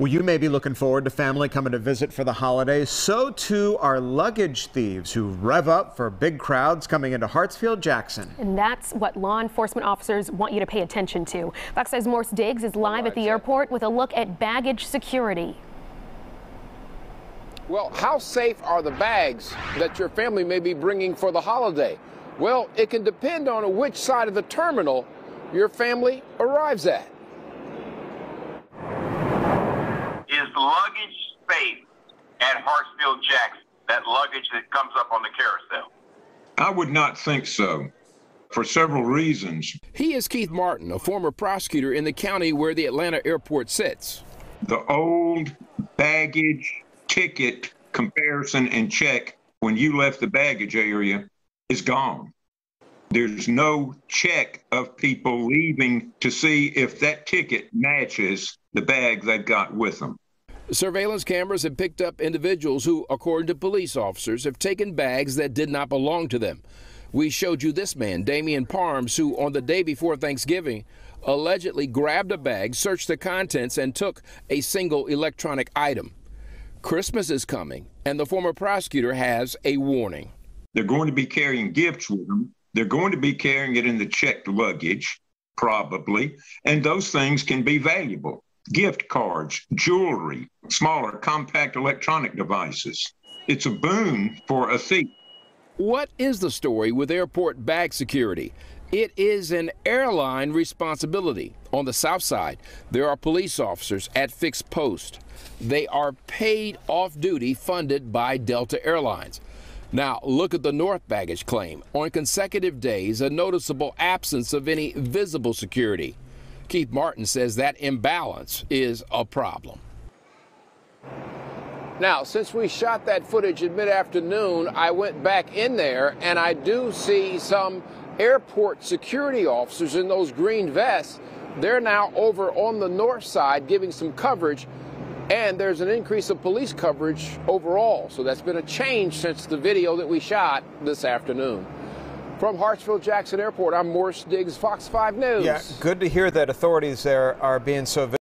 Well, you may be looking forward to family coming to visit for the holidays. So too are luggage thieves who rev up for big crowds coming into Hartsfield Jackson. And that's what law enforcement officers want you to pay attention to. Fox 5's Morse Diggs is live at the airport with a look at baggage security. Well, how safe are the bags that your family may be bringing for the holiday? Well, it can depend on which side of the terminal your family arrives at. is luggage safe at Hartsfield Jackson? That luggage that comes up on the carousel? I would not think so for several reasons. He is Keith Martin, a former prosecutor in the county where the Atlanta airport sits. The old baggage ticket comparison and check when you left the baggage area is gone. There's no check of people leaving to see if that ticket matches the bag they've got with them. Surveillance cameras have picked up individuals who, according to police officers, have taken bags that did not belong to them. We showed you this man, Damian Parms, who on the day before Thanksgiving allegedly grabbed a bag, searched the contents, and took a single electronic item. Christmas is coming, and the former prosecutor has a warning. They're going to be carrying gifts with them. They're going to be carrying it in the checked luggage, probably, and those things can be valuable gift cards, jewelry, smaller compact electronic devices. It's a boon for a thief. What is the story with airport bag security? It is an airline responsibility. On the south side, there are police officers at fixed post. They are paid off duty funded by Delta Airlines. Now, look at the North baggage claim. On consecutive days, a noticeable absence of any visible security. Keith Martin says that imbalance is a problem. Now, since we shot that footage in mid afternoon, I went back in there and I do see some airport security officers in those green vests. They're now over on the north side giving some coverage, and there's an increase of police coverage overall. So that's been a change since the video that we shot this afternoon. From Hartsfield Jackson Airport, I'm Morse Diggs, Fox 5 News. Yeah, good to hear that authorities there are being so